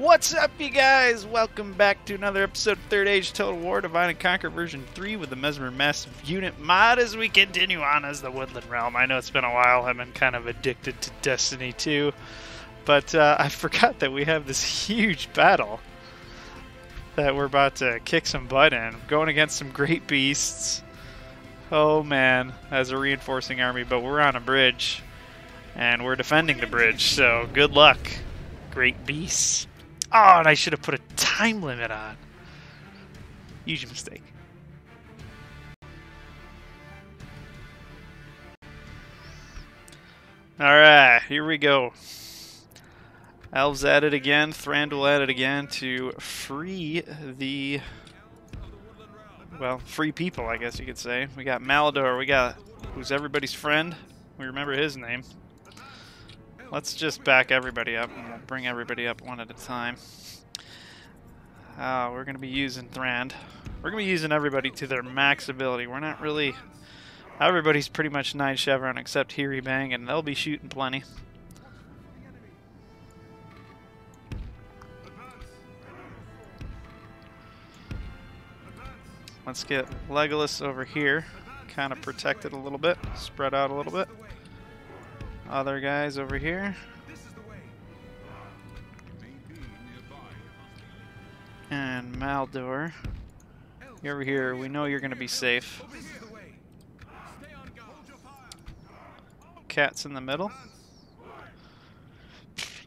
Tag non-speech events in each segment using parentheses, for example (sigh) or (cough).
What's up, you guys? Welcome back to another episode of Third Age Total War Divide and Conquer version 3 with the Mesmer Massive Unit mod as we continue on as the Woodland Realm. I know it's been a while, I've been kind of addicted to Destiny 2, but uh, (laughs) I forgot that we have this huge battle that we're about to kick some butt in. Going against some great beasts. Oh man, as a reinforcing army, but we're on a bridge. And we're defending the bridge, so good luck, great beasts. Oh, and I should have put a time limit on. Huge mistake. Alright, here we go. Elves at it again, Thranduil at it again to free the... Well, free people, I guess you could say. We got Malador, we got... Who's everybody's friend? We remember his name. Let's just back everybody up and bring everybody up one at a time. Uh, we're going to be using Thrand. We're going to be using everybody to their max ability. We're not really... Everybody's pretty much 9 Chevron except Hiri Bang, and they'll be shooting plenty. Let's get Legolas over here, kind of protected a little bit, spread out a little bit. Other guys over here. And Maldor. You're over here. We know you're going to be safe. Cat's in the middle.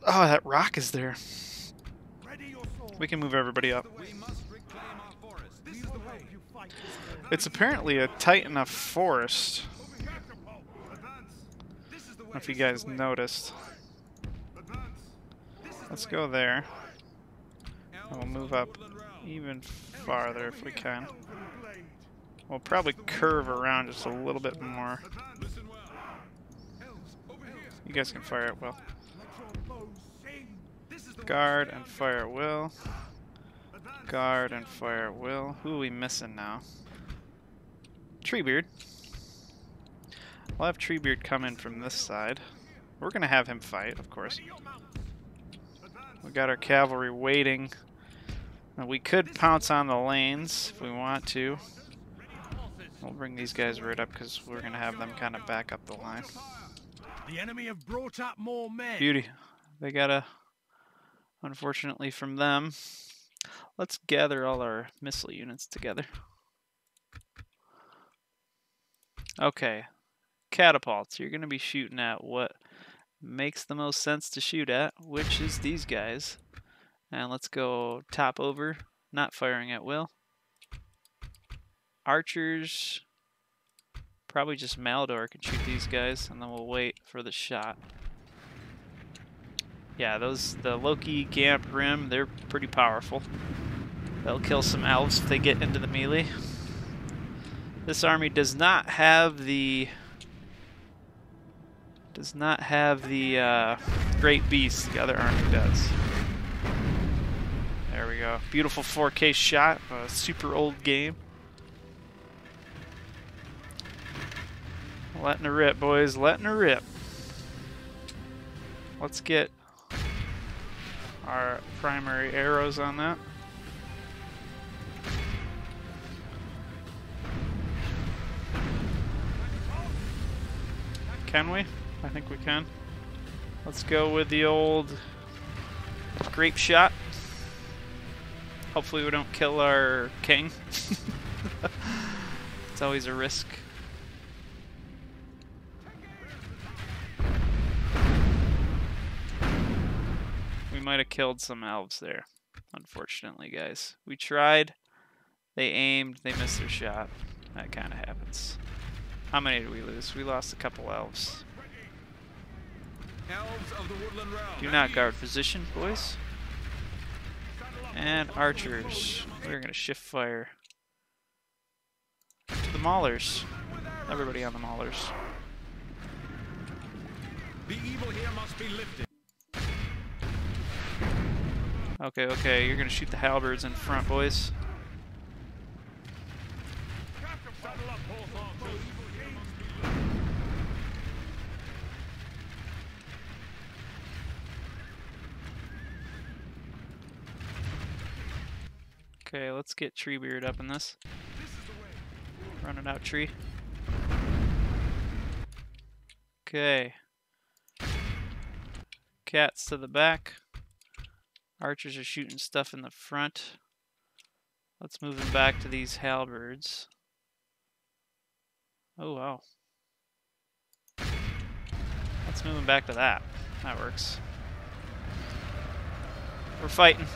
Oh, that rock is there. We can move everybody up. It's apparently a tight enough forest if you guys noticed. Let's go there. And we'll move up even farther if we can. We'll probably curve around just a little bit more. You guys can fire at will. Guard and fire at will. Guard and fire at will. Who are we missing now? Treebeard. We'll have Treebeard come in from this side. We're going to have him fight, of course. We got our cavalry waiting. Now we could pounce on the lanes if we want to. We'll bring these guys right up because we're going to have them kind of back up the line. The enemy have brought up more men. Beauty. They got a, unfortunately from them. Let's gather all our missile units together. Okay, catapults. You're going to be shooting at what makes the most sense to shoot at, which is these guys. And let's go top over, not firing at will. Archers, probably just Maldor can shoot these guys, and then we'll wait for the shot. Yeah, those the Loki, Gamp, Rim, they're pretty powerful. They'll kill some elves if they get into the melee. This army does not have the does not have the uh, Great Beast the other army does. There we go. Beautiful 4K shot. A super old game. Letting her rip, boys. Letting her rip. Let's get our primary arrows on that. Can we? I think we can. Let's go with the old grape shot. Hopefully we don't kill our king. (laughs) it's always a risk. We might have killed some elves there, unfortunately, guys. We tried, they aimed, they missed their shot. That kind of happens. How many did we lose? We lost a couple elves. Do not guard position, boys. And archers. We're going to shift fire. To the maulers. Everybody on the maulers. The evil here must be lifted. Okay, okay, you're going to shoot the halberds in front, boys. Okay, let's get Treebeard up in this. Running out tree. Okay. Cats to the back. Archers are shooting stuff in the front. Let's move them back to these halberds. Oh, wow. Let's move them back to that. That works. We're fighting.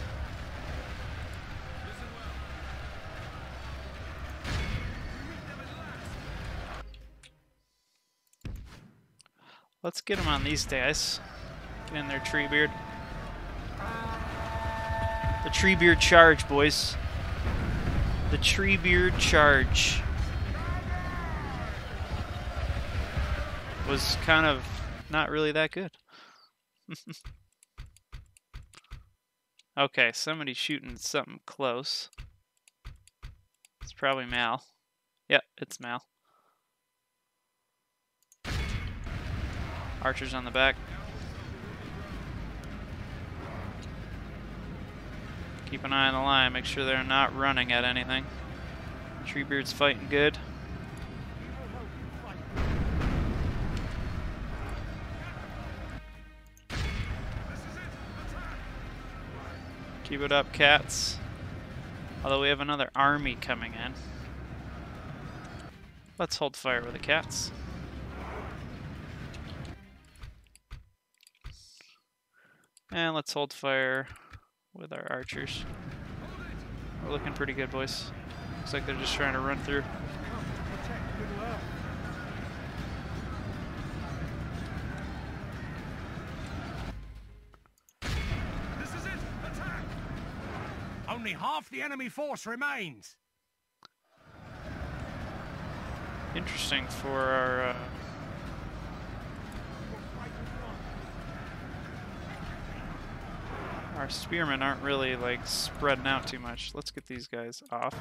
Let's get them on these guys. Get in there, Treebeard. The Treebeard charge, boys. The Treebeard charge. Was kind of not really that good. (laughs) okay, somebody's shooting something close. It's probably Mal. Yep, it's Mal. Archers on the back. Keep an eye on the line, make sure they're not running at anything. Treebeard's fighting good. Keep it up, cats. Although we have another army coming in. Let's hold fire with the cats. And let's hold fire with our archers. We're looking pretty good, boys. Looks like they're just trying to run through. This is it! Attack! Only half the enemy force remains. Interesting for our... Uh, our spearmen aren't really like spreading out too much. Let's get these guys off.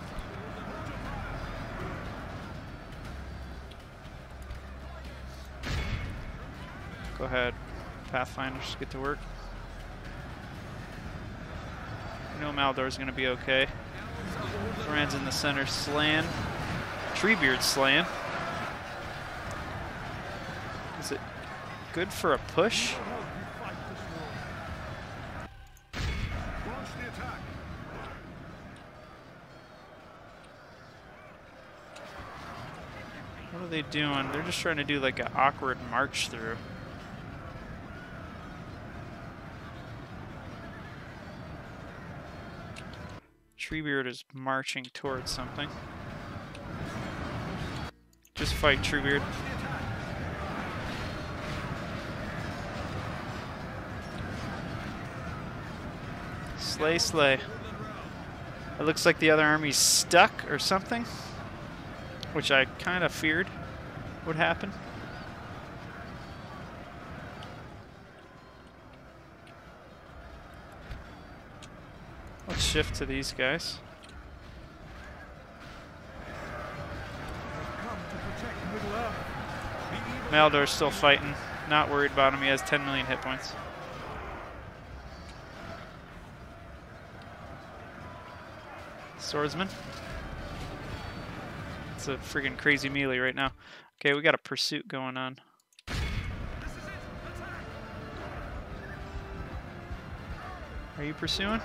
Go ahead, Pathfinders, get to work. You know Maldor's gonna be okay. Thran's in the center, slaying. Treebeard slaying. Is it good for a push? Launch the attack. What are they doing? They're just trying to do like an awkward march through. Treebeard is marching towards something. Just fight, Treebeard. Slay, slay. It looks like the other army's stuck or something, which I kind of feared would happen. Let's shift to these guys. Maldor's still fighting. Not worried about him. He has 10 million hit points. Swordsman. It's a freaking crazy melee right now. Okay, we got a pursuit going on. Are you pursuing?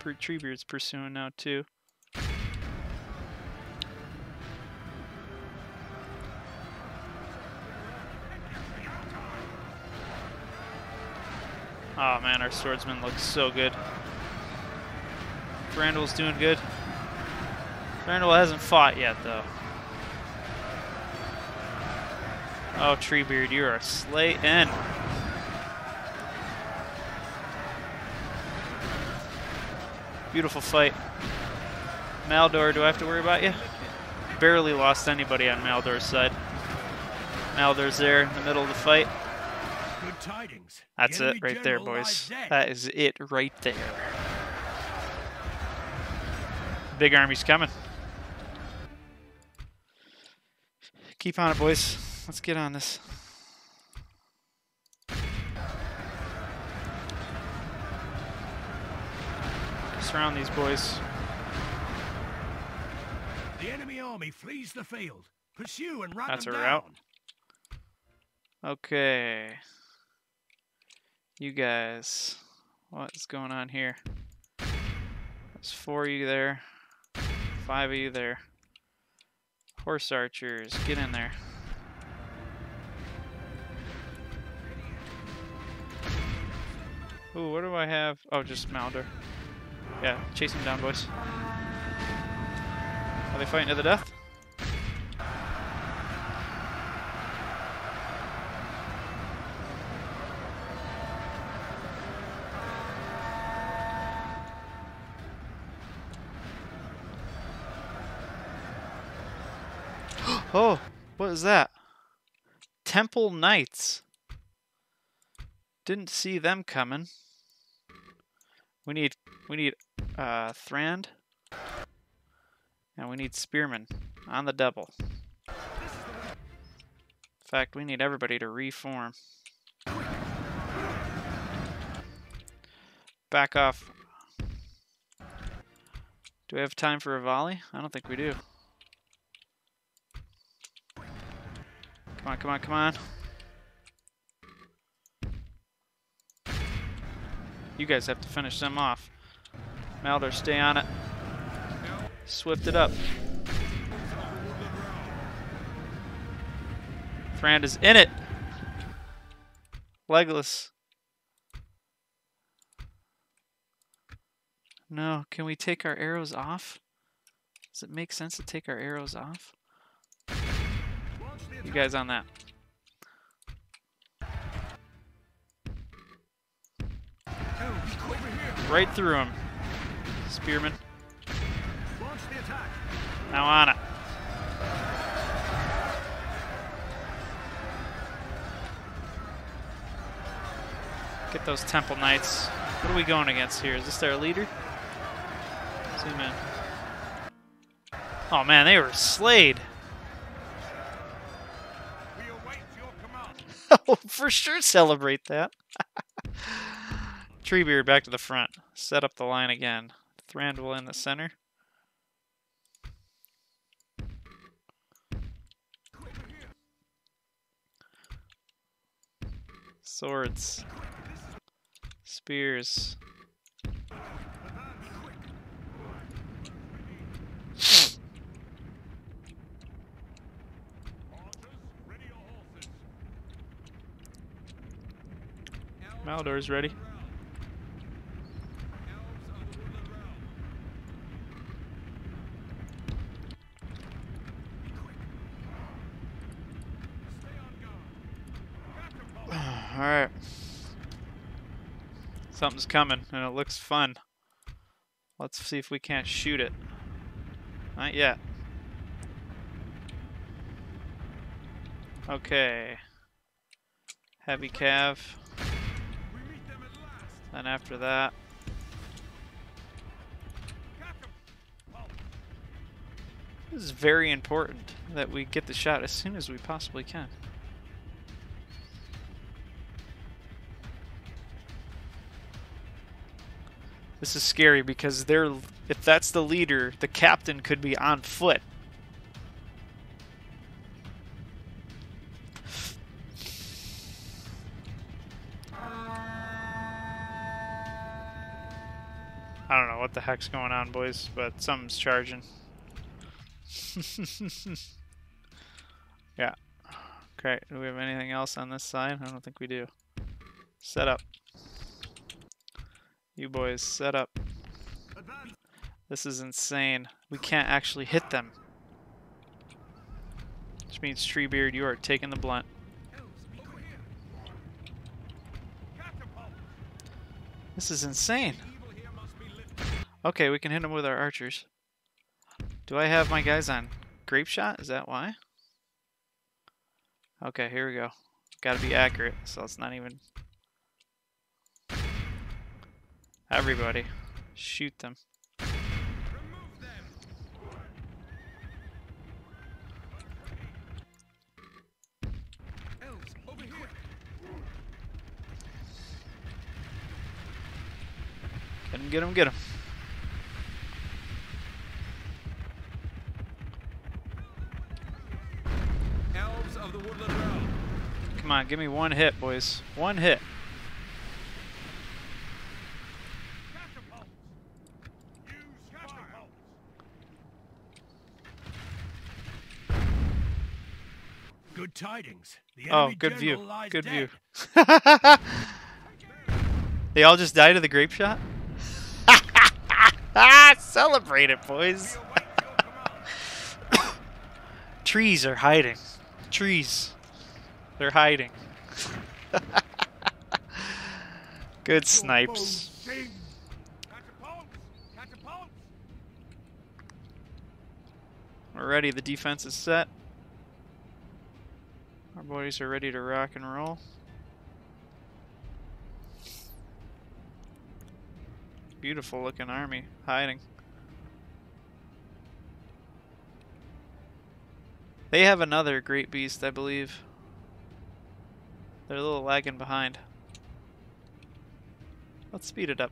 Per Treebeard's pursuing now too. Oh man, our swordsman looks so good. Randall's doing good. Randall hasn't fought yet though. Oh, Treebeard, you are slaying. Beautiful fight. Maldor, do I have to worry about you? Barely lost anybody on Maldor's side. Maldor's there in the middle of the fight. Good tidings. The That's it right there, boys. That is it right there. Big army's coming. Keep on it, boys. Let's get on this. Surround these boys. The enemy army flees the field. Pursue and run That's them a down. route. Okay. You guys. What is going on here? There's four of you there. Five of you there. Horse archers, get in there. Ooh, what do I have? Oh, just Malder. Yeah, chase him down, boys. Are they fighting to the death? (gasps) oh, what is that? Temple Knights. Didn't see them coming. We need we need uh Thrand. And we need Spearmen on the double. In fact, we need everybody to reform. Back off. Do we have time for a volley? I don't think we do. Come on, come on, come on. You guys have to finish them off. Malder, stay on it. Swift it up. Thrand is in it. Legolas. No, can we take our arrows off? Does it make sense to take our arrows off? You guys on that. Right through him. Spearman. Launch the attack. Now on it. Get those Temple Knights. What are we going against here? Is this their leader? Zoom in. Oh man, they were slayed. We await your command. Oh, (laughs) for sure celebrate that. (laughs) Treebeard back to the front. Set up the line again. Thranduil in the center. Swords. Spears. Maldor's ready. Elves of the woodland realm. Stay on guard. Catapult. Alright. Something's coming, and it looks fun. Let's see if we can't shoot it. Not yet. Okay. Heavy cav. Then after that, this is very important that we get the shot as soon as we possibly can. This is scary because they're if that's the leader, the captain could be on foot. I don't know what the heck's going on, boys, but something's charging. (laughs) yeah. Okay, do we have anything else on this side? I don't think we do. Set up. You boys, set up. This is insane. We can't actually hit them. Which means Treebeard, you are taking the blunt. This is insane. Okay, we can hit them with our archers. Do I have my guys on grape shot? Is that why? Okay, here we go. Gotta be accurate, so it's not even... Everybody. Shoot them. them. Get him, get him, get him. Elves of the Woodland Realm. Come on, give me one hit, boys. One hit. Tidings. Oh, good view. Good dead. view. (laughs) they all just died of the grape shot? (laughs) Celebrate it, boys. Await your command. Trees are hiding. Trees. They're hiding. (laughs) Good snipes. Sing. Catapults! Catapults! We're ready. The defense is set. Boys are ready to rock and roll. Beautiful looking army hiding. They have another great beast, I believe. They're a little lagging behind. Let's speed it up.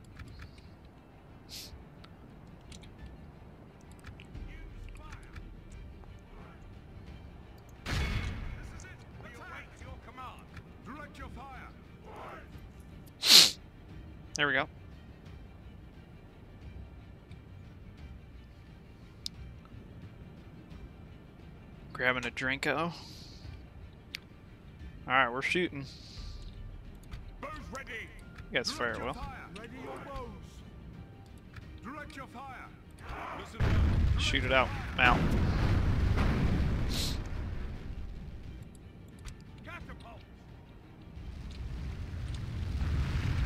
Drinko. Alright, we're shooting. Bows ready. You guys Direct your well. fire. Ready your bows. Direct your fire. Listen Shoot it out. Mount.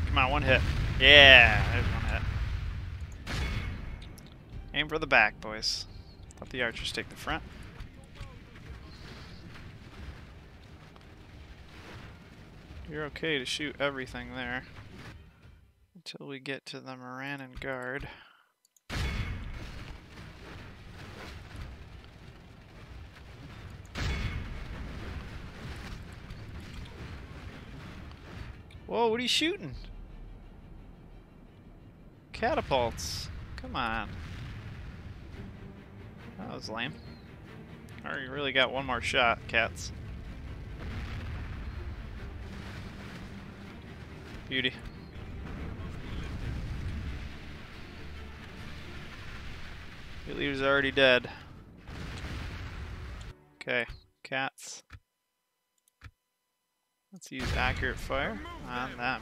Come on, one hit. Yeah, there's one hit. Aim for the back, boys. Let the archers take the front. You're okay to shoot everything there. Until we get to the Morannon Guard. Whoa, what are you shooting? Catapults. Come on. That was lame. Alright, you really got one more shot, cats. Beauty. Your leader's already dead. Okay, cats. Let's use accurate fire on them.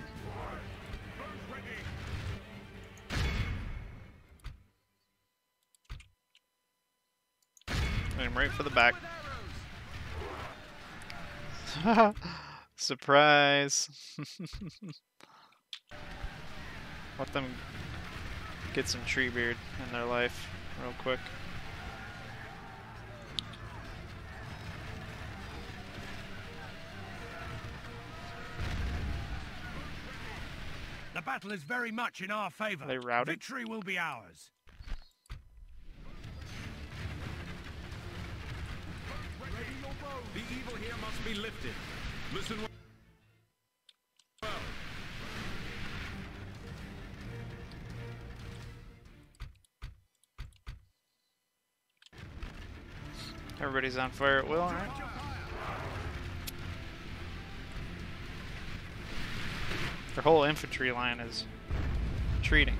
Aim right for the back. (laughs) Surprise! (laughs) Let them get some Treebeard in their life real quick. The battle is very much in our favor. They routed? Victory will be ours. The evil here must be lifted. Listen Everybody's on fire at will, alright? Their whole infantry line is retreating.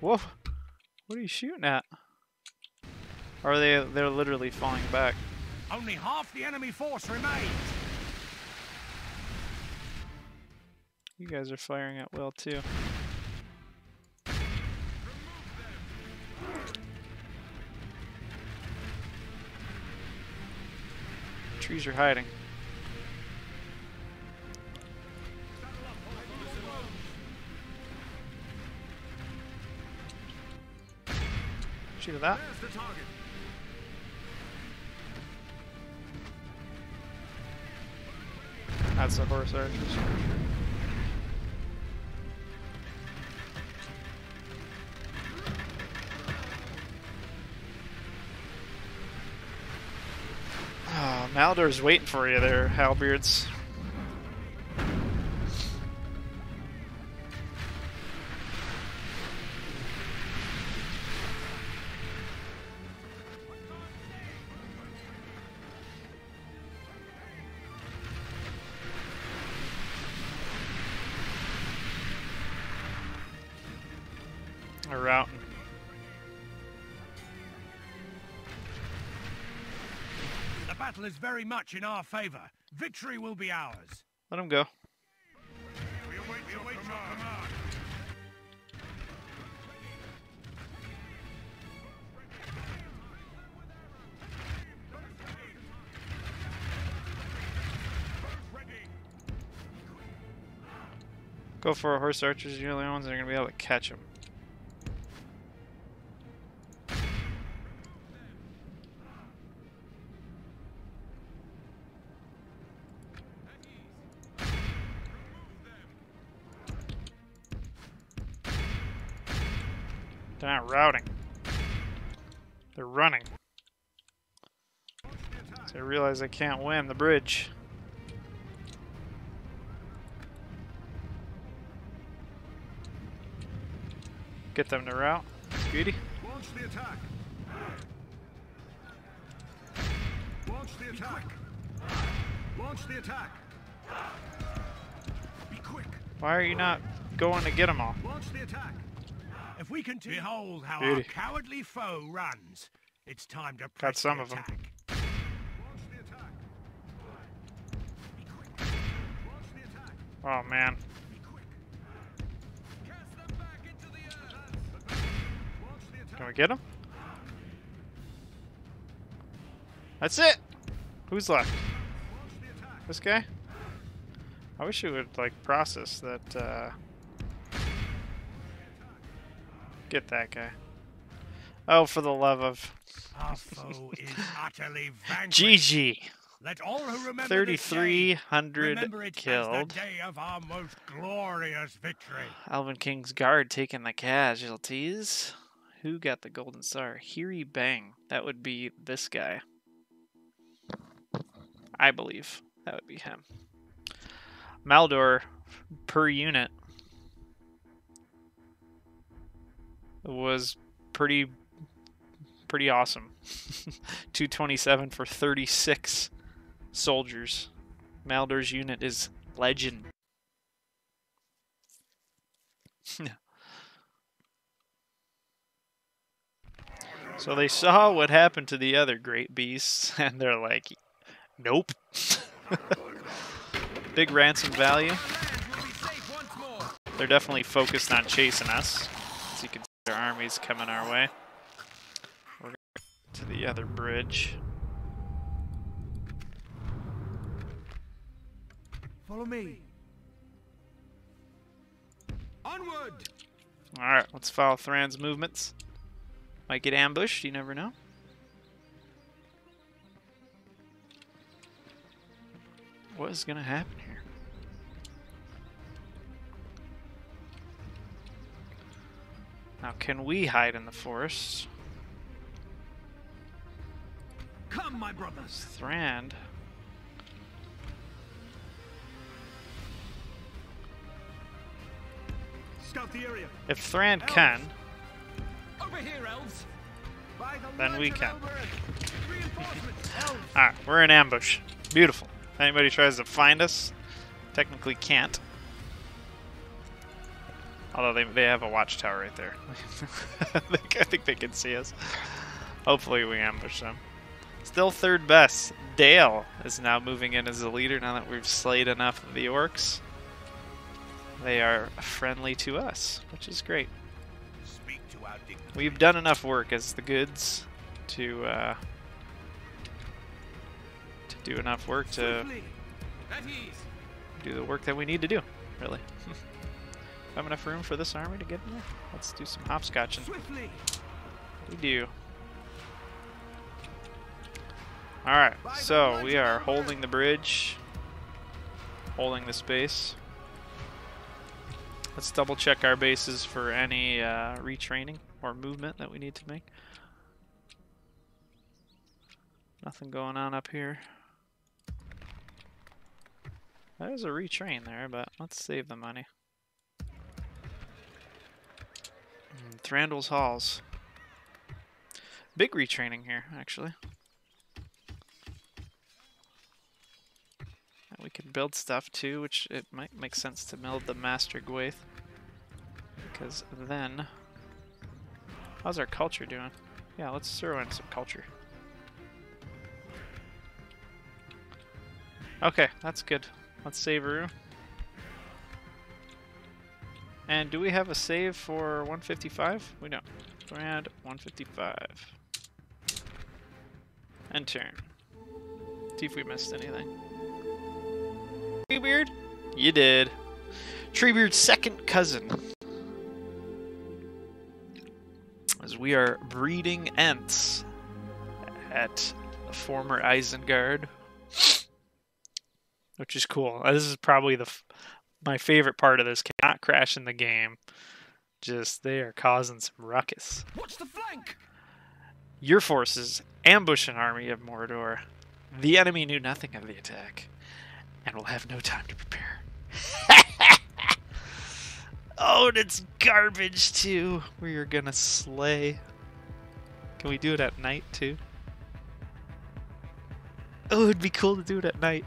Whoa! What are you shooting at? Or are they they're literally falling back? Only half the enemy force remains. You guys are firing at will too. Trees are hiding. Shoot at that. There's the target. That's the horse archers. Maldor's waiting for you there, Halberds. Battle is very much in our favor. Victory will be ours. Let him go. We await, we await command. Go for a horse archers. You're the only ones that are going to be able to catch them. Realize I can't win the bridge. Get them to route. Beauty. Launch the attack. Launch the attack. Launch the attack. Be quick. Why are you not going to get them all? Launch the attack. If we continue, behold how Beauty. our cowardly foe runs. It's time to press Got press some the of 'em. The man. Can we get him? That's it. Who's left? Launch the attack. This guy? I wish it would like process that. Uh, get that guy. Oh, for the love of Our foe is utterly vanquished. GG. Let all who remember 3,300 remember it as the killed. day of our most glorious victory. Elven King's guard taking the casualties. Who got the golden star? Hiri Bang. That would be this guy. I believe that would be him. Maldor per unit was pretty pretty awesome. (laughs) 227 for 36 soldiers. Maldor's unit is legend. (laughs) So they saw what happened to the other great beasts, (laughs) and they're like, nope. (laughs) Big ransom value. They're definitely focused on chasing us. As you can see, their armies coming our way. We're going to the other bridge. Follow me. Onward. Alright, let's follow Thran's movements. Might get ambushed, you never know. What is going to happen here? Now, can we hide in the forest? Come, my brothers. Thrand. Scout the area. If Thrand can, Over here, elves. By the Then we can. Elves. alright, we're in ambush. Beautiful. If anybody tries to find us, technically can't. Although they, they have a watchtower right there. (laughs) I think they can see us. Hopefully we ambush them. Still third best. Dale is now moving in as the leader now that we've slayed enough of the orcs. They are friendly to us, which is great. Speak to our. We've done enough work as the goods to uh, to do enough work to Swiftly. At ease. do the work that we need to do. Really, (laughs) have enough room for this army to get in there. Let's do some hopscotching. We do. All right, so we are holding the bridge, holding the space. Let's double check our bases for any uh, retraining or movement that we need to make. Nothing going on up here. There's a retrain there, but let's save the money. Mm, Thranduil's Halls. Big retraining here, actually. We can build stuff too, which it might make sense to build the Master Gwaith. Because then How's our culture doing? Yeah, let's throw in some culture. Okay, that's good. Let's save room. And do we have a save for 155? We don't. Grand 155. And turn. See if we missed anything. Treebeard? You did. Treebeard's second cousin. As we are breeding Ents at former Isengard. Which is cool. Uh, This is probably the f- my favorite part of this. Not crashing the game. Just they are causing some ruckus. Watch the flank! Your forces ambush an army of Mordor. The enemy knew nothing of the attack, and will have no time to prepare. (laughs) oh, and it's garbage too. We are gonna slay. Can we do it at night too? Oh, it'd be cool to do it at night.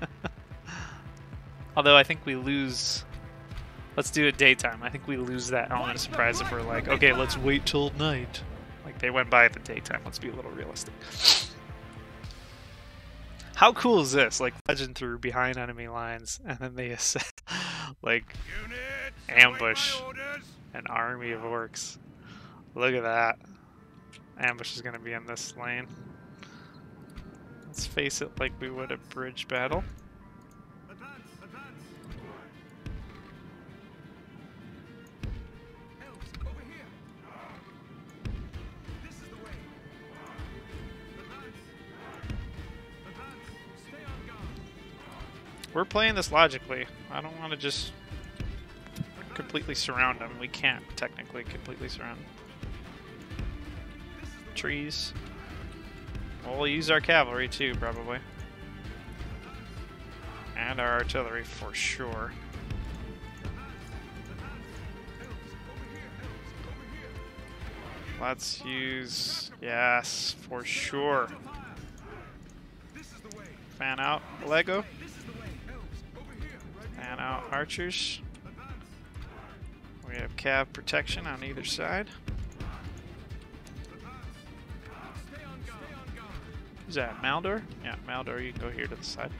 (laughs) Although I think we lose. Let's do it daytime. I think we lose that element of surprise if we're like, okay, let's wait till night. Like they went by at the daytime. Let's be a little realistic. How cool is this? Like legend through behind enemy lines, and then they (laughs) like Units! Ambush. await my orders. an army of orcs. Look at that. Ambush is gonna be in this lane. Let's face it like we would a bridge battle. We're playing this logically. I don't want to just completely surround them. We can't technically completely surround trees. We'll use our cavalry too, probably. And our artillery for sure. Let's use. Yes, for sure. Fan out Lego. Out archers. We have cav protection on either side. Who's that? Maldor? Yeah, Maldor, you can go here to the side. Is.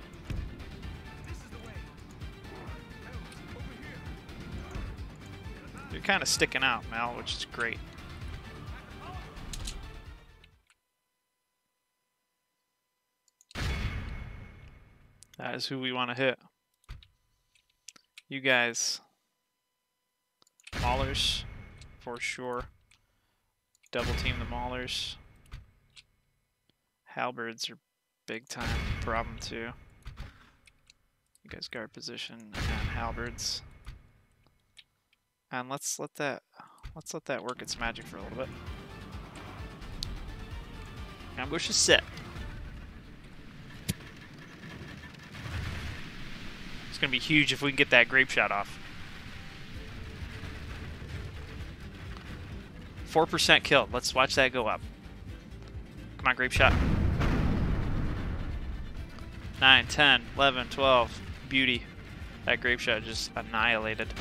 You're kind of sticking out, Mal, which is great. That is who we want to hit. You guys. Maulers, for sure. Double team the Maulers. Halberds are big time problem too. You guys guard position and halberds. And let's let that let's let that work its magic for a little bit. Ambush is set. It's gonna be huge if we can get that grape shot off. Four percent killed. Let's watch that go up. Come on, grape shot. 9, 10, 11, 12. Beauty. That grape shot just annihilated.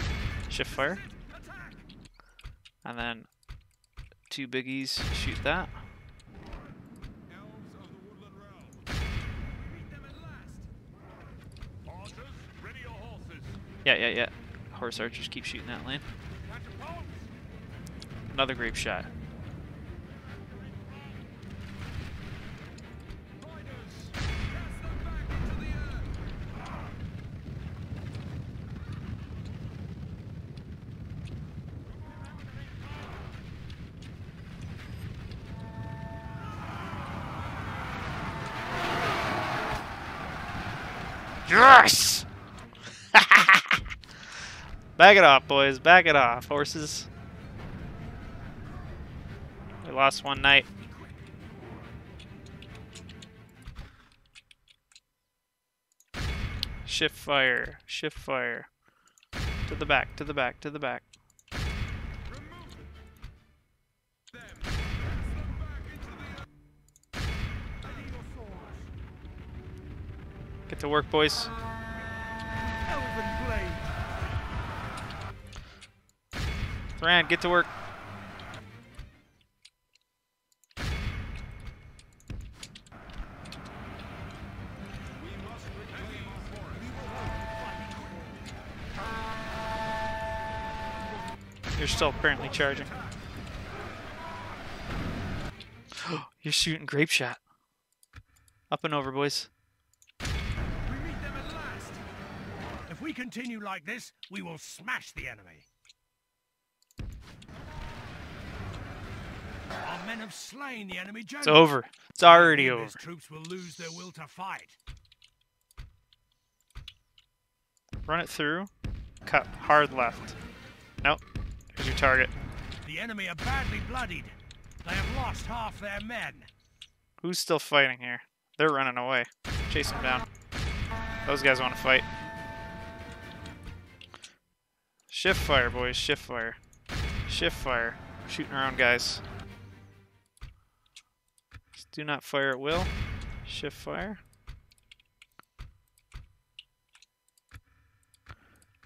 Shift fire. And then two biggies shoot that. Elves of the woodland realm. Meet them at last. Archers, ready your horses. Yeah, yeah, yeah. Horse archers keep shooting that lane. Another grape shot. Yes! Back it off, boys. Back it off, horses. We lost one night. Shift fire. Shift fire. To the back, to the back, to the back. Get to work, boys. Thran, get to work. You're still apparently charging. (gasps) You're shooting grape shot. Up and over, boys. We If we continue like this, we will smash the enemy. It's over. It's already over. troops will lose their will to fight. Run it through. Cut hard left. Nope. Here's your target. The enemy are badly bloodied. They have lost half their men. Who's still fighting here? They're running away. Chase them down. Those guys want to fight. Shift fire, boys. Shift fire. Shift fire. Shooting own guys. Do not fire at will. Shift fire.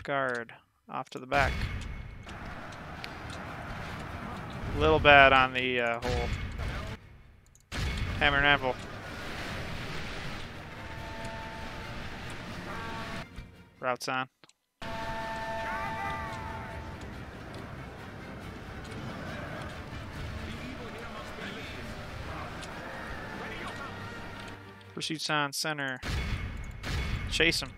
Guard. Off to the back. A Little bad on the uh, whole hammer and anvil. Routes on. Pursuit's on center. Chase him.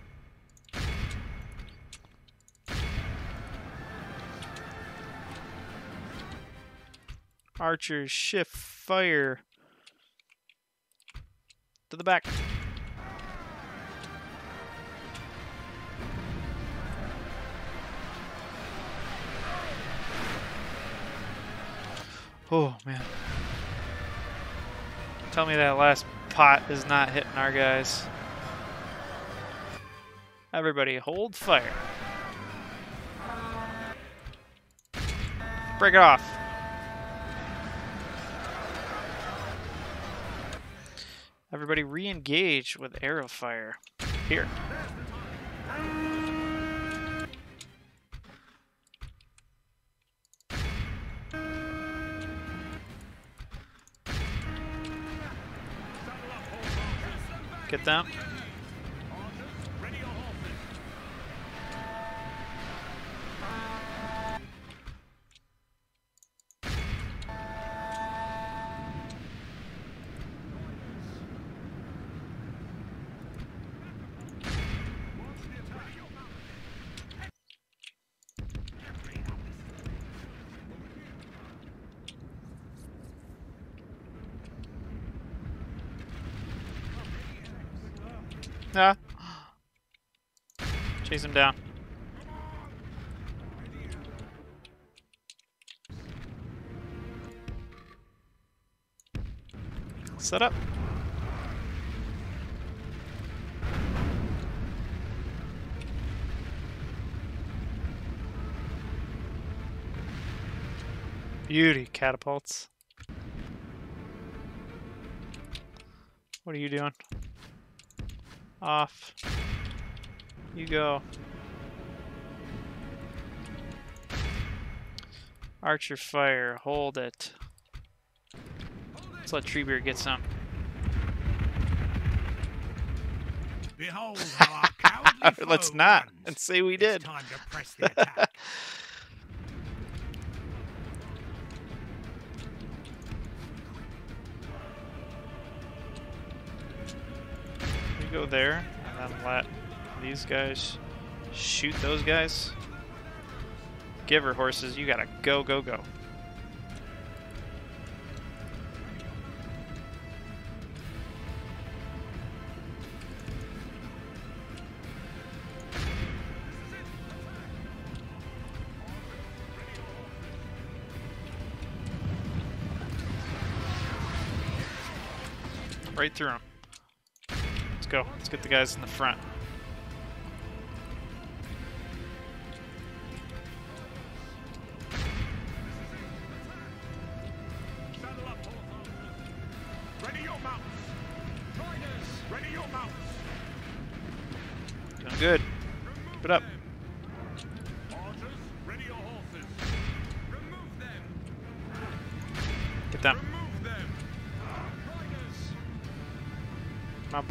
Archers shift fire to the back. Oh man. Tell me that last pot is not hitting our guys. Everybody hold fire. Break it off. Everybody re-engage with arrow fire. Here. Get Chase him down. Set up. Beauty catapults. What are you doing? Off. You go. Archer fire. Hold it. Let's let Treebeard get some. Behold our cowardly (laughs) Let's not runs. and say we did. time to press the attack. (laughs) You go there and then let these guys shoot those guys. Give her horses. You gotta go, go, go. Right through them. Let's go. Let's get the guys in the front.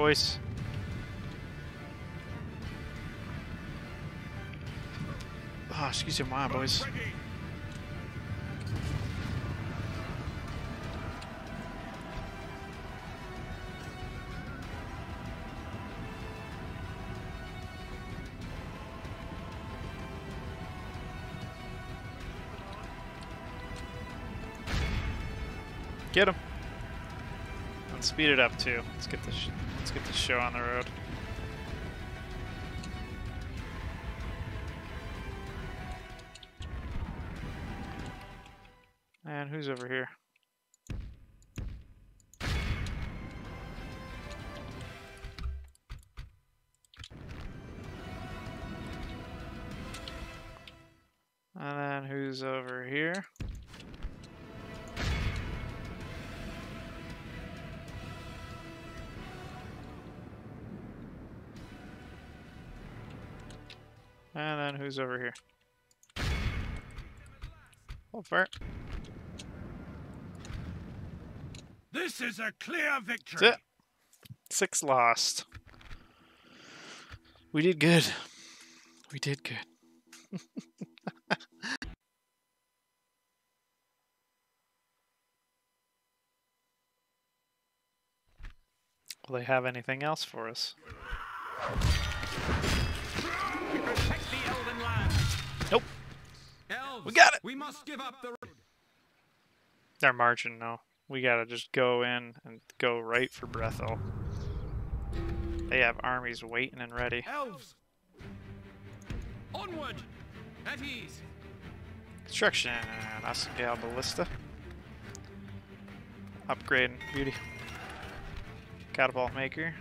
Come on, boys. Oh, excuse me, my boys. Speed it up too. Let's get this. Let's get this show on the road. And who's over here? Who's over here? Oh, fart. This is a clear victory. Six lost. We did good. We did good. (laughs) Will they have anything else for us? We got it. We must give up the road. They're marching no. We gotta just go in and go right for Brethel. They have armies waiting and ready. Elves. Onward. At ease. Construction, Asengale Ballista. Upgrade, beauty. Catapult maker.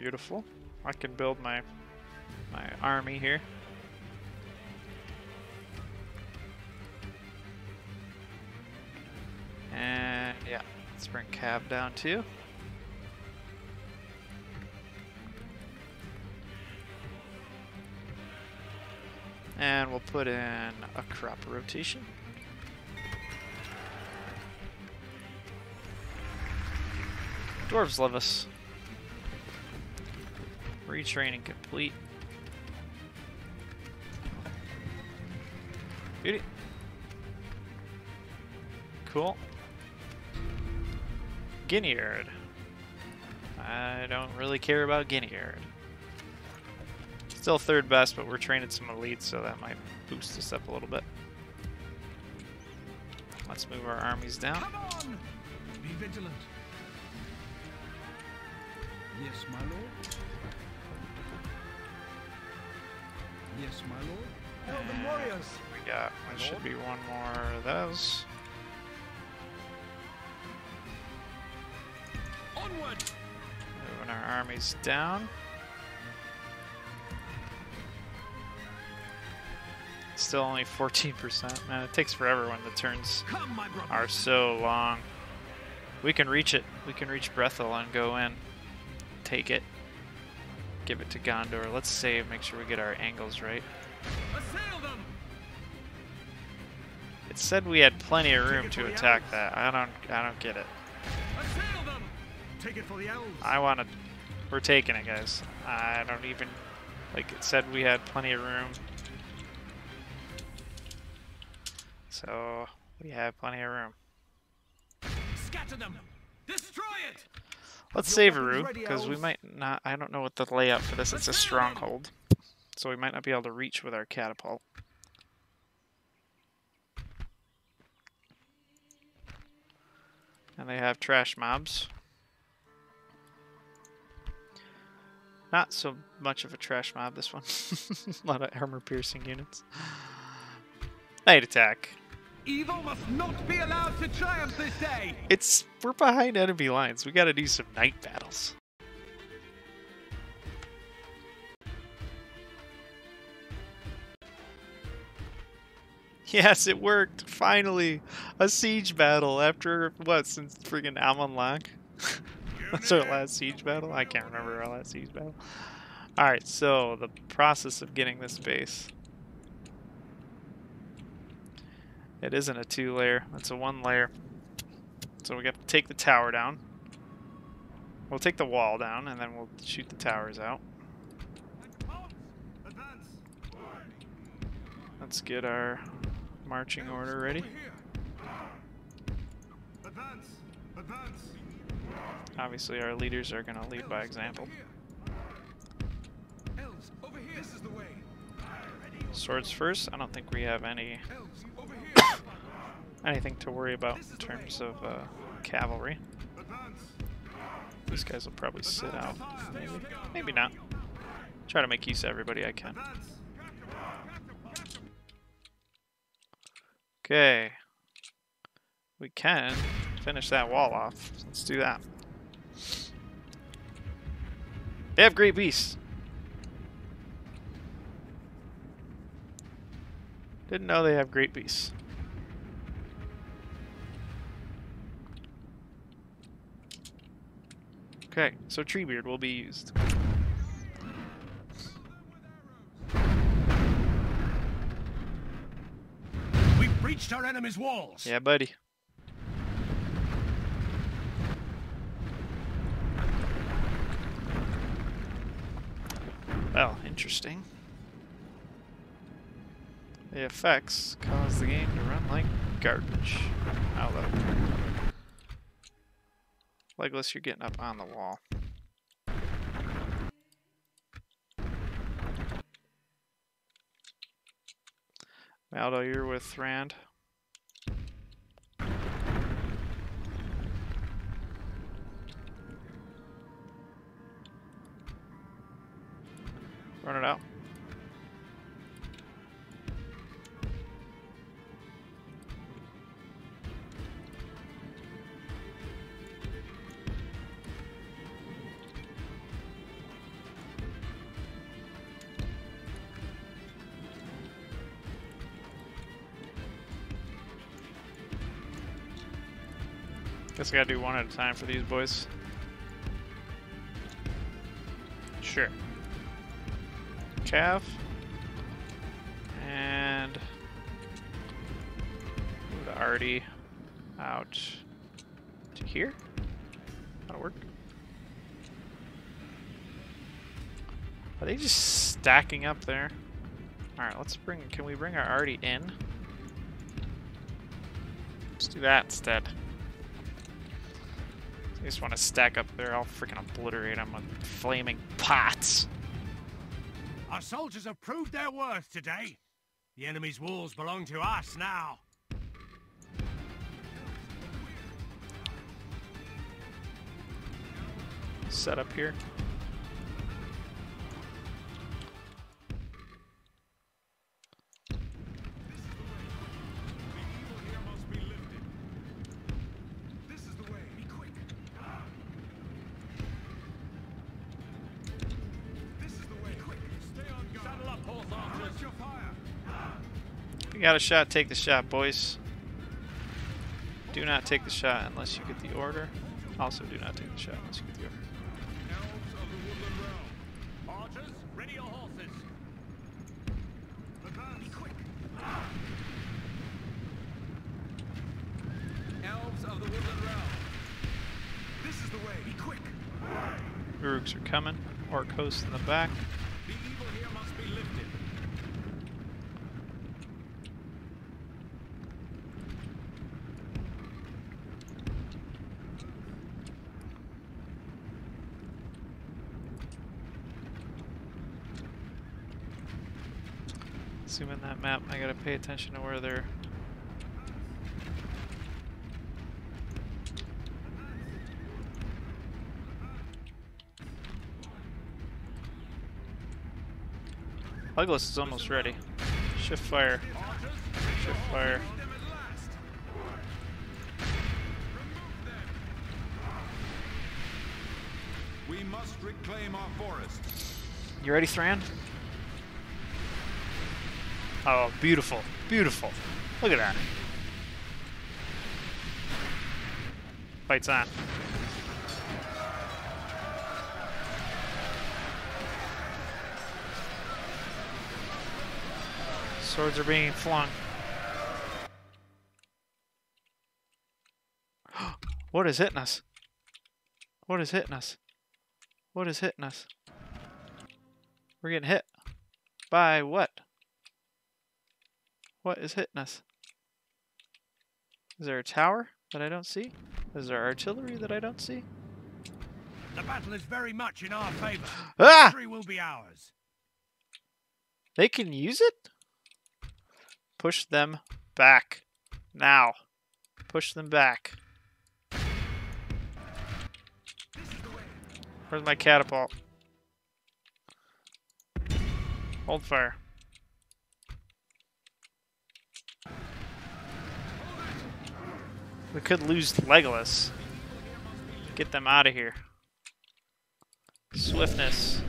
Beautiful. I can build my my army here. And yeah, let's bring Cav down too. And we'll put in a crop rotation. Dwarves love us. Retraining complete. Beauty. Cool. Guinea Erd. I don't really care about Guinea Erd. Still third best, but we're training some elites, so that might boost us up a little bit. Let's move our armies down. Come on! Be vigilant. Yes, my lord. Yes, my lord. Oh, Elven warriors. We got, there should be one more of those. Onward. Moving our armies down. Still only 14%. Man, it takes forever when the turns Come, my are so long. We can reach it. We can reach Brethel and go in. Take it. Give it to Gondor. Let's save, make sure we get our angles right. It said we had plenty of room to attack elves. that. I don't I don't get it. It. I want to we're taking it, guys. I don't even like it said we had plenty of room. So, we have plenty of room. Scatter them. Destroy it. Let's save Aru, because we might not. I don't know what the layout for this. It's a stronghold, so we might not be able to reach with our catapult. And they have trash mobs. Not so much of a trash mob. This one, (laughs) a lot of armor piercing units. Night attack. Evil must not be allowed to triumph this day. It's we're behind enemy lines. We got to do some night battles. (laughs) Yes, it worked. Finally, a siege battle after what since friggin' Amon Lanc. (laughs) That's our last siege battle. I can't remember our last siege battle. All right, so the process of getting this base. It isn't a two layer. It's a one layer. So we got to take the tower down. We'll take the wall down and then we'll shoot the towers out. Let's get our marching order ready. Obviously our leaders are going to lead by example. Swords first. I don't think we have any. Anything to worry about in terms of uh, cavalry. These guys will probably sit out. Guard. Maybe not. Try to make use of everybody I can. Okay. We can finish that wall off. Let's do that. They have great beasts. Didn't know they have great beasts. Okay, so Treebeard will be used. We've breached our enemy's walls. Yeah, buddy. Well, interesting. The effects cause the game to run like garbage. Though. Legless, you're getting up on the wall. Maldo, you're with Thrand. Run it out. Guess I gotta do one at a time for these boys. Sure. Cav. And move the Artie out to here. That'll work. Are they just stacking up there? Alright, let's bring can we bring our Artie in? Let's do that instead. Just want to stack up there. I'll freaking obliterate them with flaming pots. Our soldiers have proved their worth today. The enemy's walls belong to us now. Set up. Here got a shot, take the shot, boys. Do not take the shot unless you get the order. Also, do not take the shot unless you get the order. Elves of the woodland realm. Archers, ready your horses. Be quick. Elves of the woodland realm. This is the way. Be quick. Uruks are coming. Orc host in the back. The evil here must be lifted. Zoom in that map. I gotta pay attention to where they're. Legolas is almost ready. Shift fire. Shift fire. Them at last. Remove them. We must reclaim our forest. You ready, Thran? Oh, beautiful. Beautiful. Look at that. Fight's on. Swords are being flung. (gasps) what is hitting us? What is hitting us? What is hitting us? We're getting hit. By what? What is hitting us? Is there a tower that I don't see? Is there artillery that I don't see? the battle is very much in our favor. (gasps) Ah! Victory will be ours. They can use it? Push them back. Now. Push them back. Where's my catapult? Hold fire. We could lose Legolas. Get them out of here. Swiftness.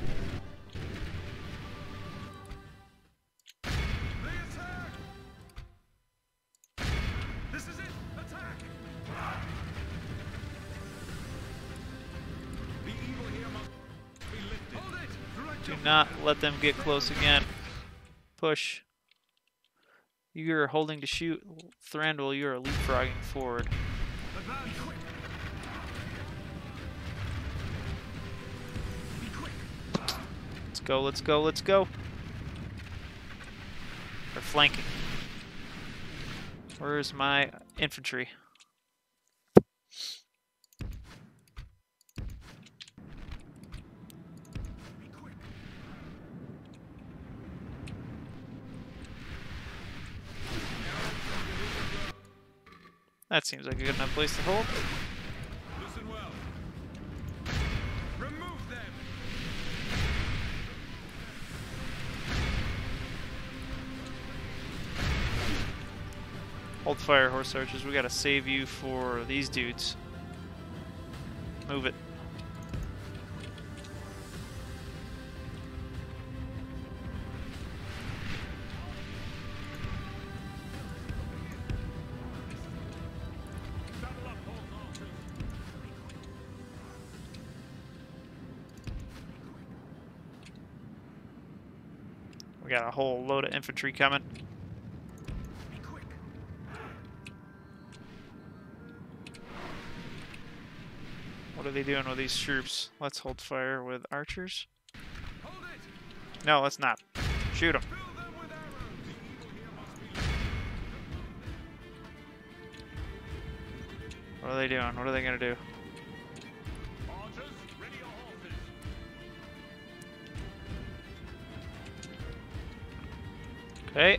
Do not let them get close again. Push. You're holding to shoot. Thranduil, you are leapfrogging forward. Let's go, let's go, let's go. They're flanking. Where's my infantry? Be quick. That seems like a good enough place to hold. Listen well. Remove them! Hold fire, horse archers. We gotta save you for these dudes. Move it. Whole load of infantry coming. What are they doing with these troops? Let's hold fire with archers. No, let's not. Shoot them. What are they doing? What are they gonna do? Okay.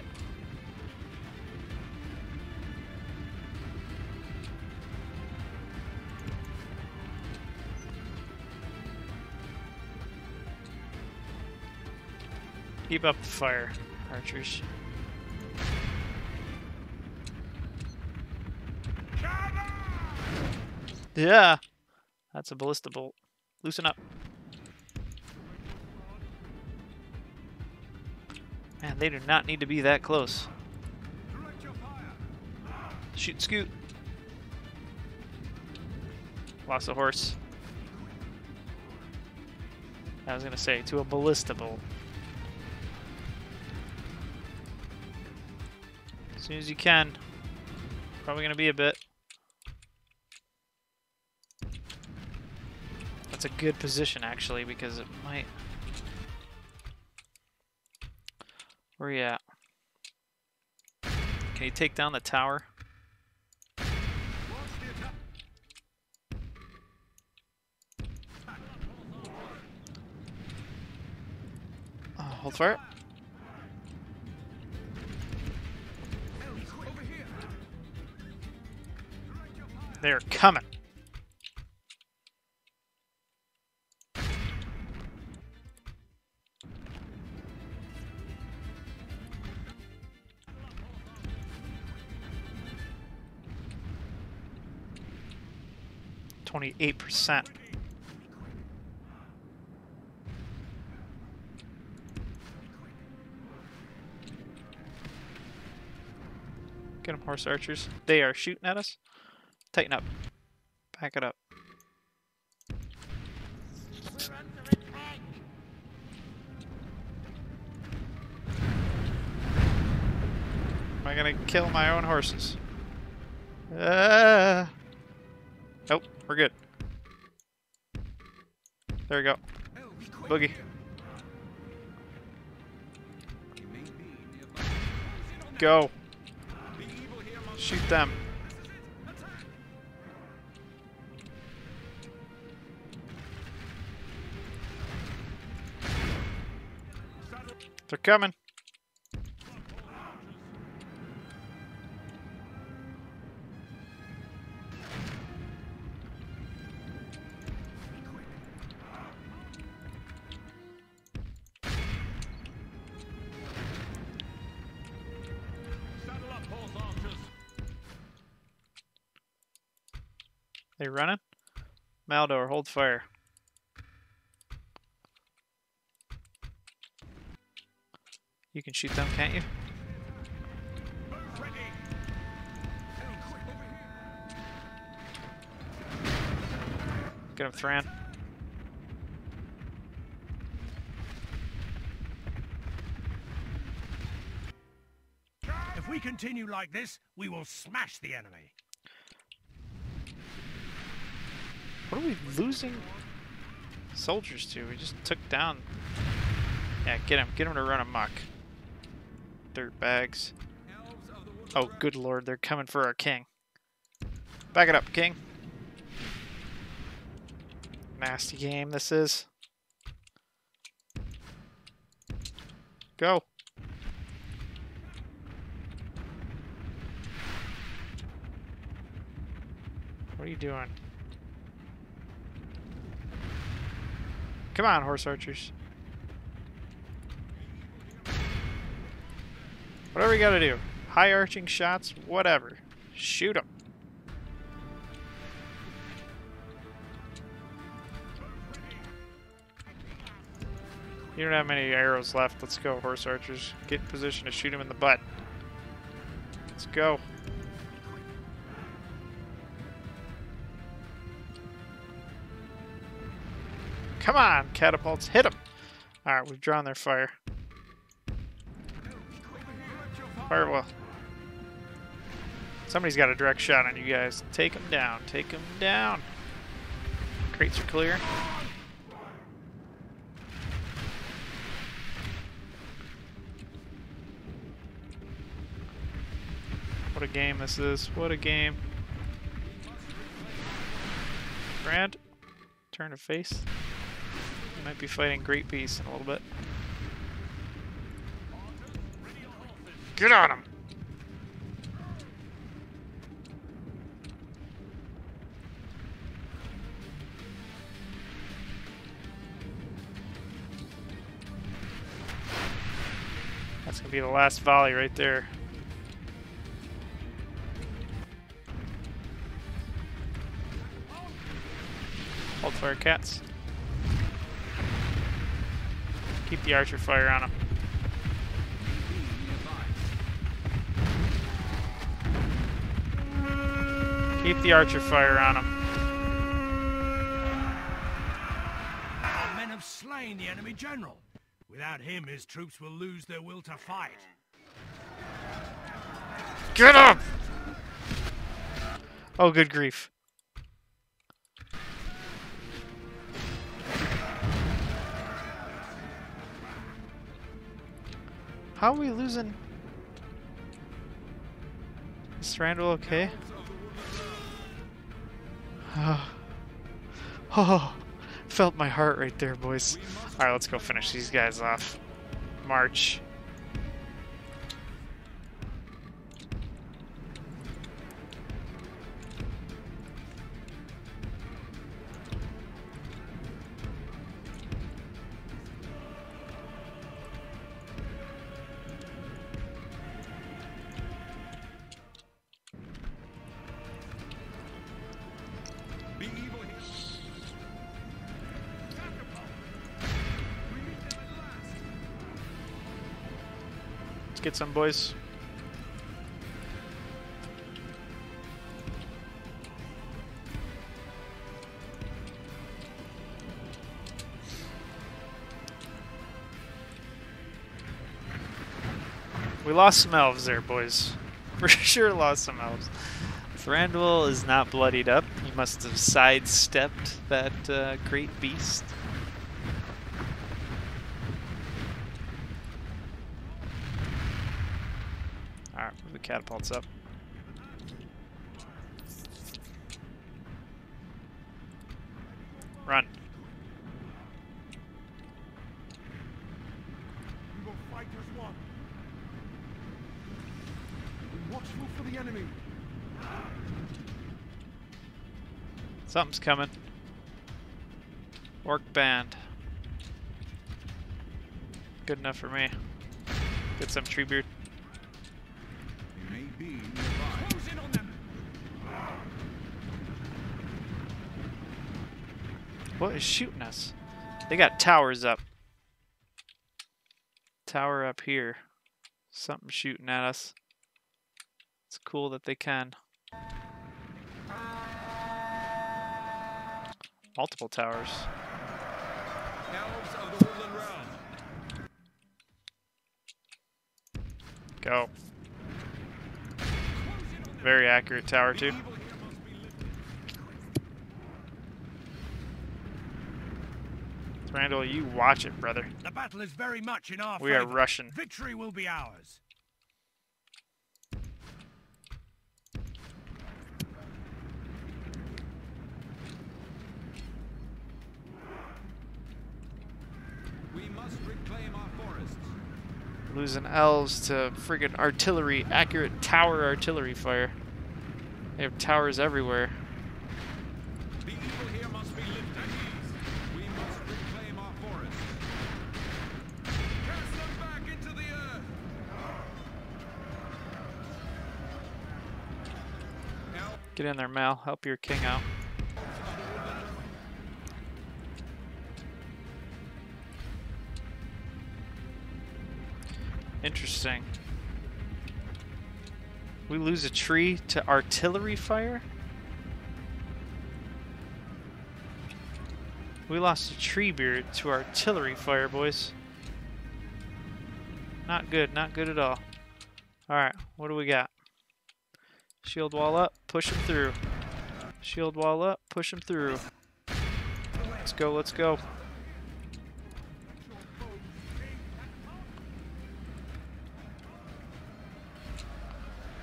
Keep up the fire, archers. Yeah, that's a ballista bolt. Loosen up. Man, they do not need to be that close. Shoot, scoot. Lost a horse. I was gonna say to a ballista bolt. As soon as you can. Probably gonna be a bit. That's a good position actually because it might. Where are you at? Can you take down the tower? Oh, hold. Over here! They're coming. Twenty-eight percent. Get them, horse archers. They are shooting at us. Tighten up. Pack it up. Am I gonna kill my own horses? Uh, nope, we're good. There we go. Boogie. Go. Shoot them. They're coming. Maldor, hold fire. You can shoot them, can't you? Get him, Thran. If we continue like this, we will smash the enemy. What are we losing soldiers to? We just took down. Yeah, get him. Get him to run amok. Dirt bags. Oh, good lord, they're coming for our king. Back it up, king. Nasty game this is. Go. What are you doing? Come on, horse archers. Whatever you gotta do. High arching shots, whatever. Shoot them. You don't have many arrows left. Let's go, horse archers. Get in position to shoot him in the butt. Let's go. Come on, catapults, hit them. All right, we've drawn their fire. Fire well. Somebody's got a direct shot on you guys. Take them down. Take them down. Crates are clear. What a game this is. What a game. Brand, turn to face. Might be fighting Great Beast in a little bit. Get on him! That's gonna be the last volley right there. Hold fire cats. Keep the archer fire on him. Keep the archer fire on him. Our men have slain the enemy general. Without him, his troops will lose their will to fight. Get up! Oh, good grief. How are we losing? Is Randall okay? Oh. (sighs) oh, felt my heart right there, boys. Alright, let's go finish these guys off. March. Let's get some, boys. We lost some elves there, boys. (laughs) For sure lost some elves. Thranduil is not bloodied up. He must have sidestepped that uh, great beast. Alright, move the catapults up. Run. We will fight as one. Be watchful for the enemy. Something's coming. Orc band. Good enough for me. Get some Treebeard. They may be nearby. Close in on them. Is shooting us? They got towers up. Tower up here. Something shooting at us. It's cool that they can. Multiple towers. Go. Very accurate tower too. Evil here must be lifted. Randall, you watch it, brother. The battle is very much in our We are. Russian. Victory will be ours. We must reclaim our forests. Losing elves to friggin' artillery, accurate tower artillery fire. They have towers everywhere. Get in there, Mal. Help your king out. Interesting. We lose a tree to artillery fire? We lost a Treebeard to artillery fire, boys. Not good, not good at all. Alright, what do we got? Shield wall up, push him through. Shield wall up, push him through. Let's go, let's go.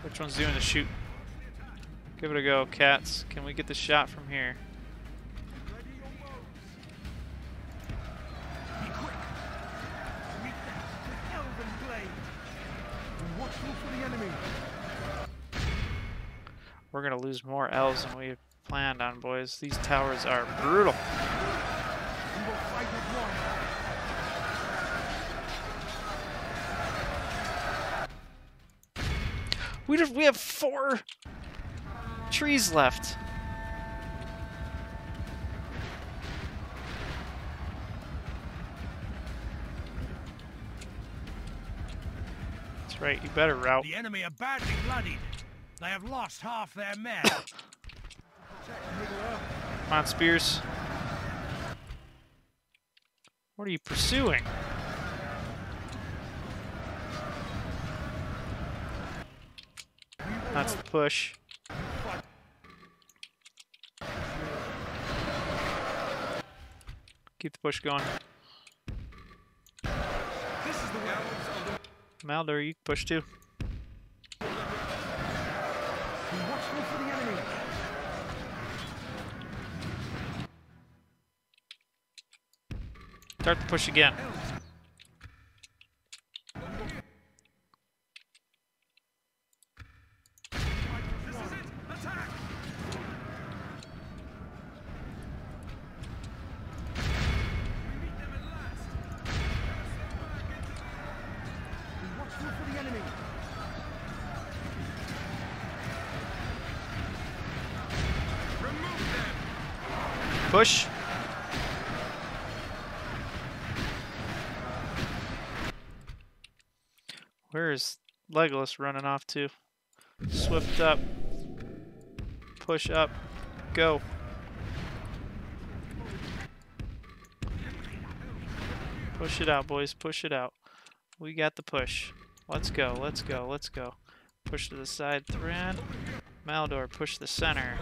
Which one's doing the shoot? Give it a go, cats. Can we get the shot from here? We're gonna lose more elves than we planned on, boys. These towers are brutal. We just we have four trees left. That's right. You better route. The enemy are badly bloodied. They have lost half their men. Come on, Spears. What are you pursuing? That's the push. Keep the push going. Maldor, you push too. Start the push again. This is it. Attack. We meet them at last. Be watchful for the enemy. Remove them. Push. Where is Legolas running off to? Swift up. Push up. Go. Push it out, boys. Push it out. We got the push. Let's go. Let's go. Let's go. Push to the side, Thran. Maldor, push the center.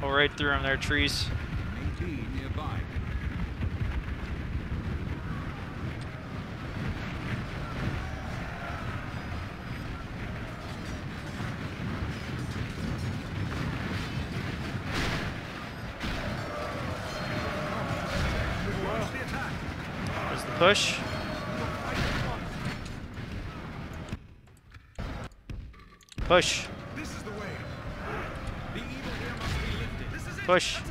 Go right through them there, trees. Nearby. Watch the attack. There's the push. Push. This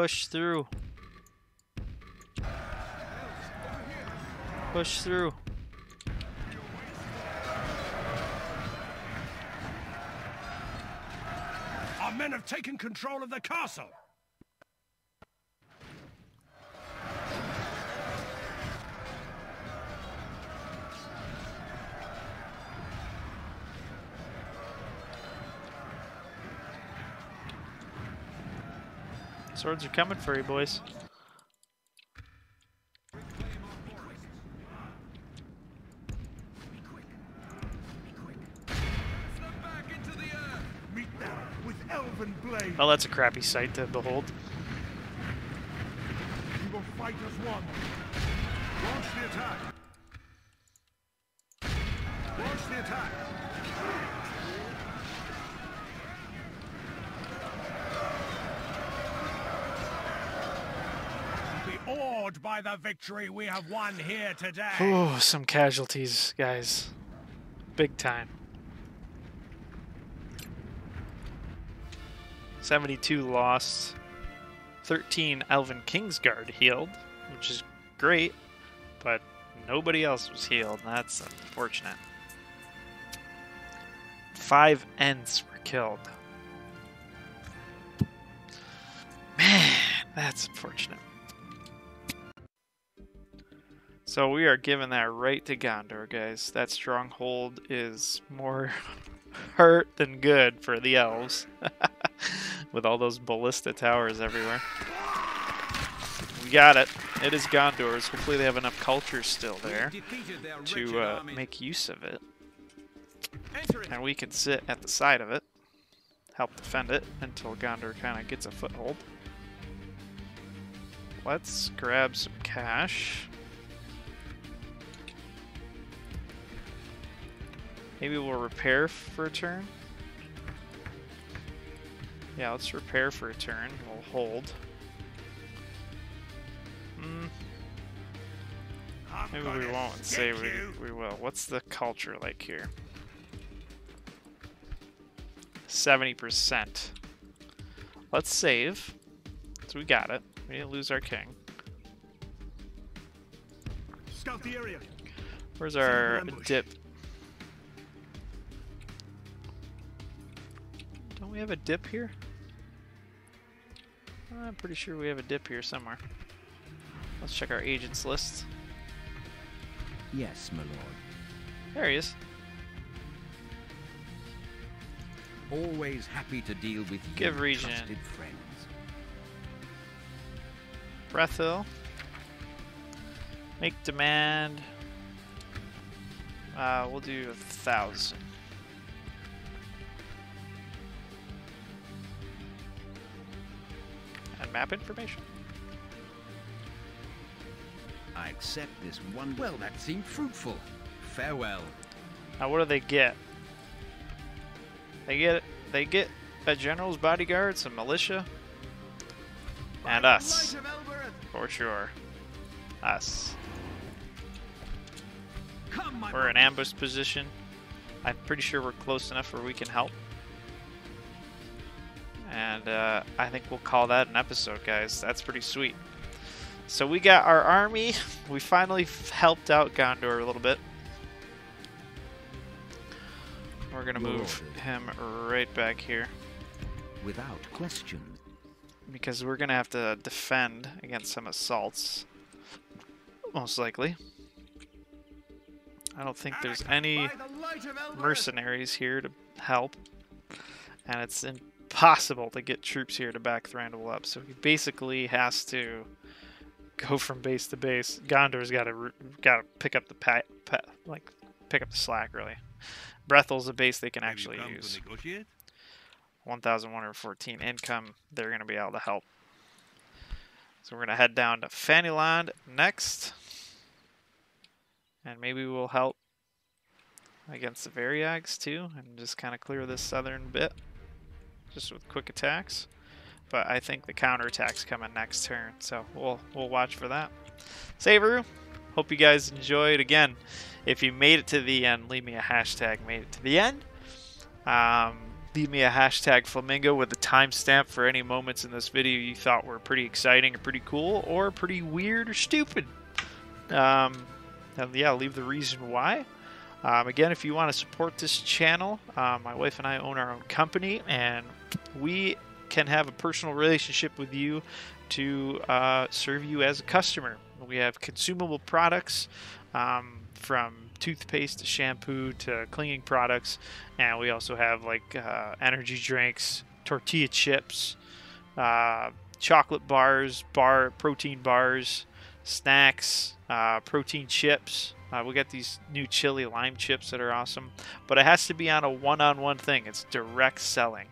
Push through. Push through. Our men have taken control of the castle. Swords are coming for you, boys. Blade. Oh, that's a crappy sight to behold. We will fight as one. Launch the attack. Launch the attack. Be awed by the victory we have won here today. Ooh, some casualties, guys. Big time. 72 lost. 13 Elven Kingsguard healed, which is great, but nobody else was healed. That's unfortunate. Five Ents were killed. Man, that's unfortunate. So we are giving that right to Gondor, guys. That stronghold is more (laughs) hurt than good for the elves. (laughs) With all those ballista towers everywhere. We got it. It is Gondor's. Hopefully they have enough culture still there We've defeated their wretched to uh, make use of it. And we can sit at the side of it, help defend it until Gondor kind of gets a foothold. Let's grab some cash. Maybe we'll repair for a turn. Yeah, let's repair for a turn. We'll hold. Hmm, maybe we won't say we, we will. What's the culture like here? 70%. Let's save. So we got it. We didn't lose our king. Scout the area. Where's our dip? Don't we have a dip here? I'm pretty sure we have a dip here somewhere. Let's check our agents list. Yes, my lord. There he is. Always happy to deal with you, Give region. trusted friends. Brethil. Make demand. Uh, we'll do a thousand. Map information. I accept this one. Well, that seemed fruitful. Farewell. Now, what do they get? They get they get a general's bodyguard, some militia, and us Light of Elbereth. for sure. Us. Come, my We're in ambush position. I'm pretty sure we're close enough where we can help. And uh, I think we'll call that an episode, guys. That's pretty sweet. So we got our army. (laughs) We finally helped out Gondor a little bit. We're gonna move him right back here Without question. because we're gonna have to defend against some assaults, most likely. I don't think there's any By the light of Elbereth. mercenaries here to help, and it's impossible to get troops here to back Thranduil up. So he basically has to go from base to base. Gondor's got to got to pick up the pa- pa- like pick up the slack really. Brethil's a base they can actually use. 1,114 income. They're going to be able to help. So we're going to head down to Fannyland next. And maybe we'll help against the Variags too and just kind of clear this southern bit just with quick attacks. but I think the counterattack's coming next turn, so we'll we'll watch for that. Saveru, hope you guys enjoyed. Again, if you made it to the end, leave me a hashtag made it to the end. Um, leave me a hashtag flamingo with a timestamp for any moments in this video you thought were pretty exciting or pretty cool or pretty weird or stupid. Um, and yeah, leave the reason why. Um, again, if you want to support this channel, uh, my wife and I own our own company, and we can have a personal relationship with you to uh, serve you as a customer. We have consumable products um, from toothpaste to shampoo to cleaning products, and we also have like uh, energy drinks, tortilla chips, uh, chocolate bars, bar protein bars, snacks, uh, protein chips. Uh, we got these new chili lime chips that are awesome, but it has to be on a one-on-one thing. It's direct selling.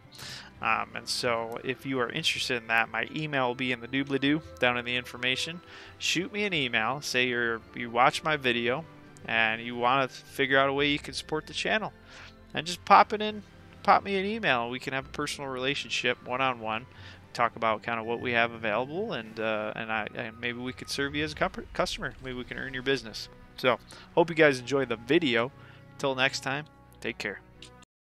Um, and so, if you are interested in that, my email will be in the doobly doo down in the information. Shoot me an email. Say you're you watch my video and you want to figure out a way you can support the channel, and just pop it in. Pop me an email. We can have a personal relationship, one on one. Talk about kind of what we have available, and uh, and I and maybe we could serve you as a customer. Maybe we can earn your business. So, hope you guys enjoy the video. Until next time, take care.